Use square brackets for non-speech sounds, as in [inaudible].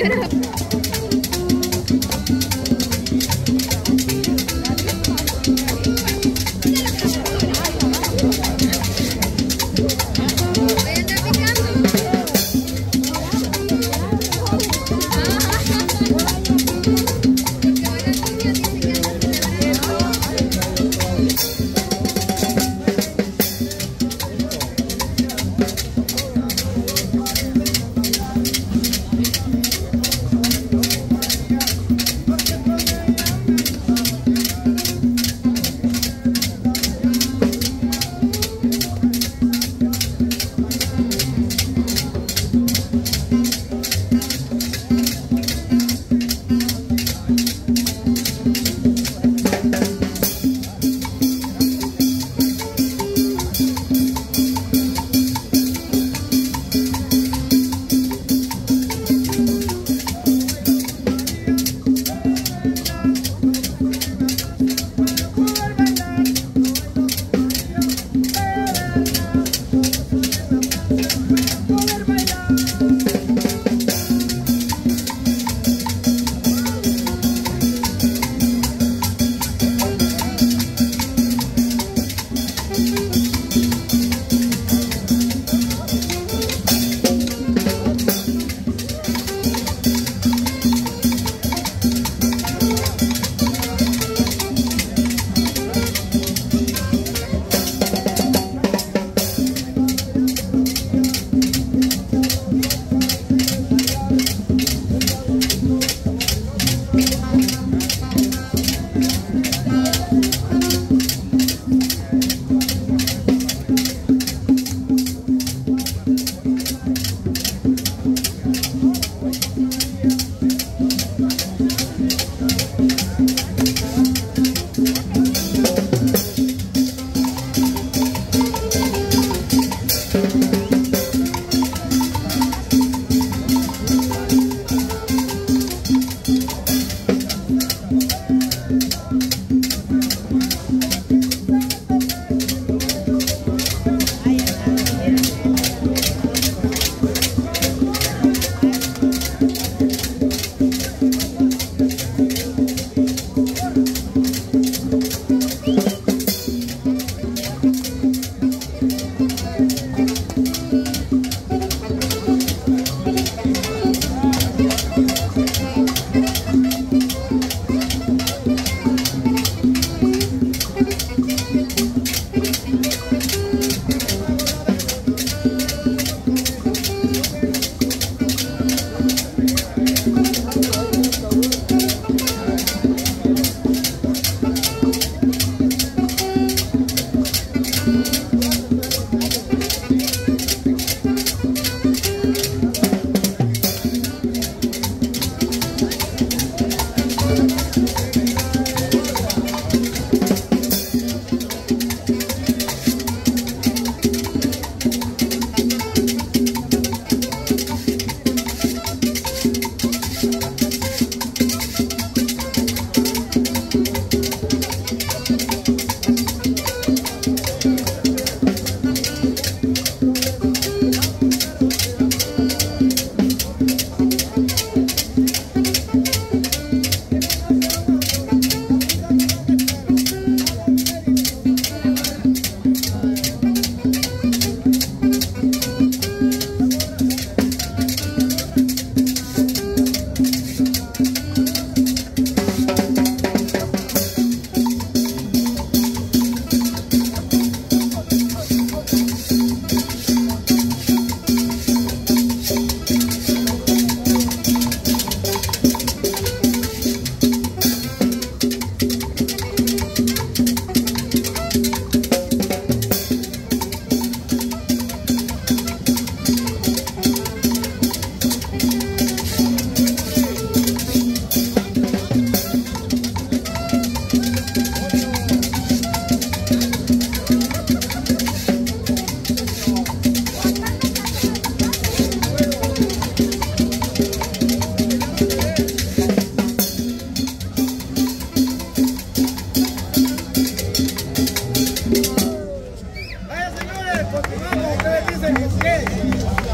gonna. [laughs]